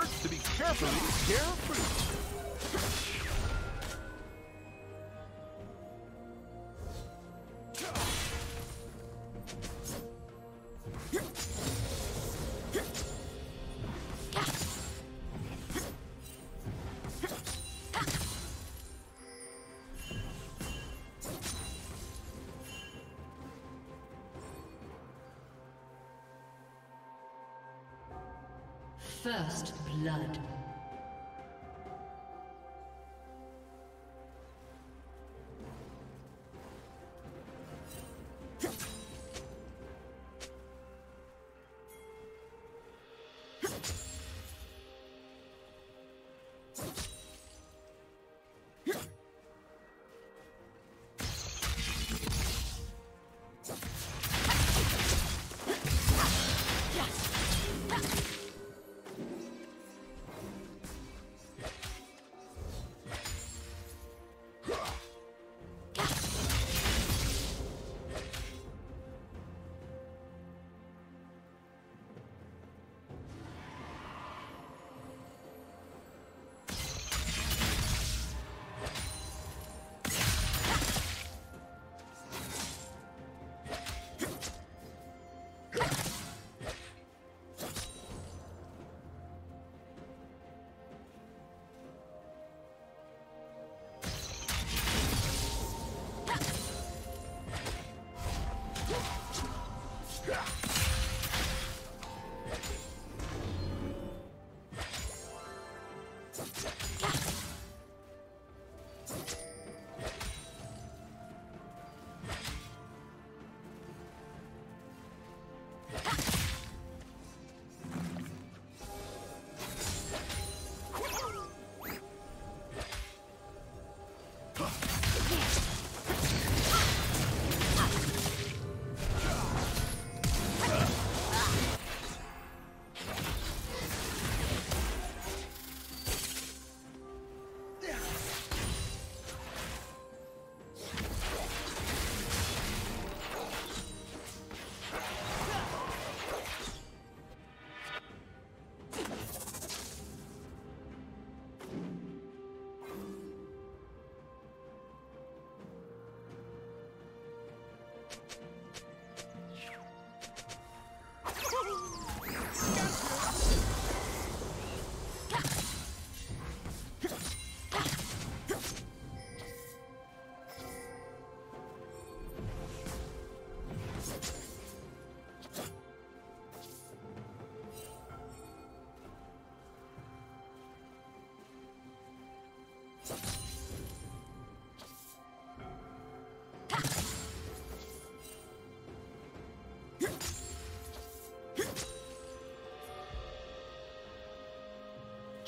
hurts to be carefully carefree. Yeah.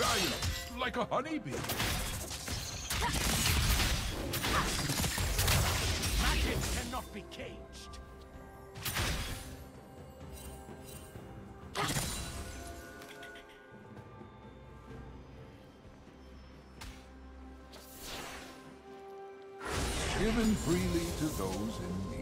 Valiant, like a honeybee. Magic cannot be caged. Given freely to those in need.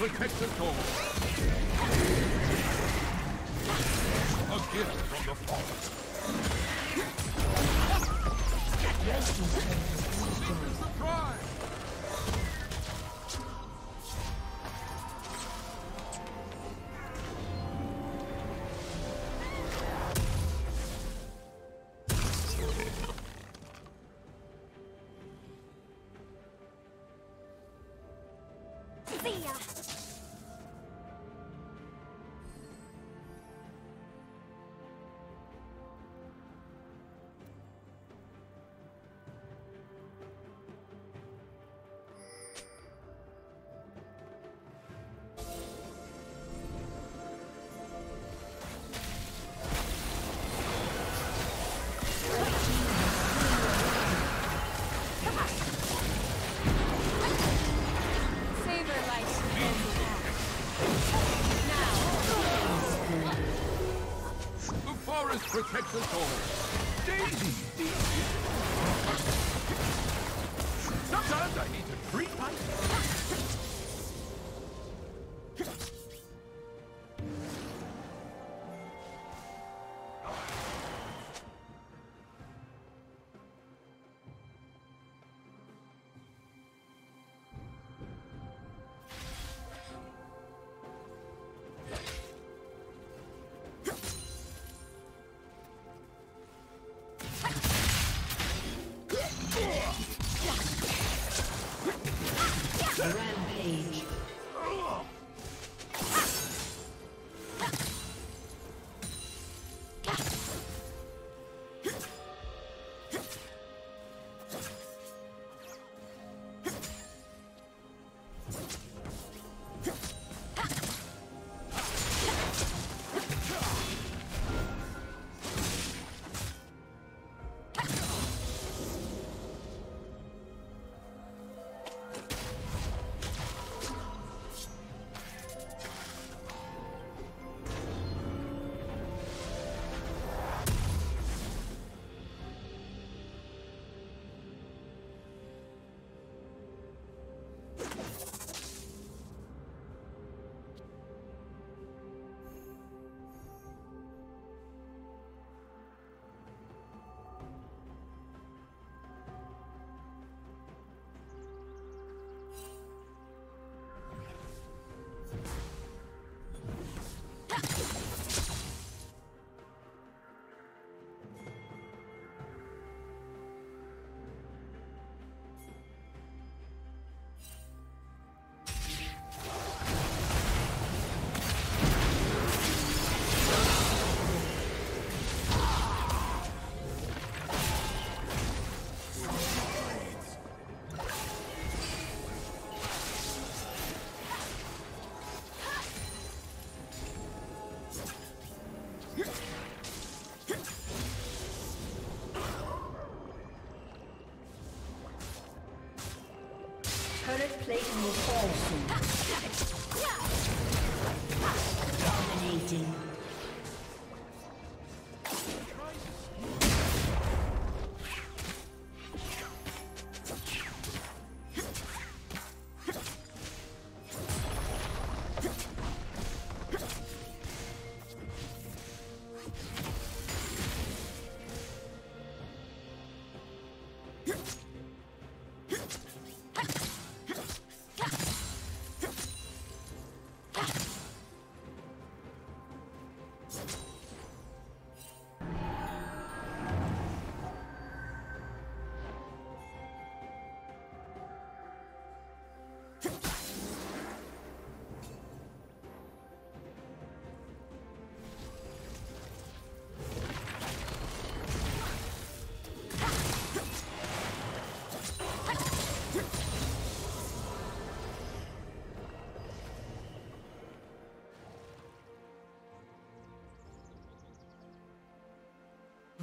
Protects us. A gift from the forest. Protects us all. Daisy, Daisy. Sometimes I need to treat myself.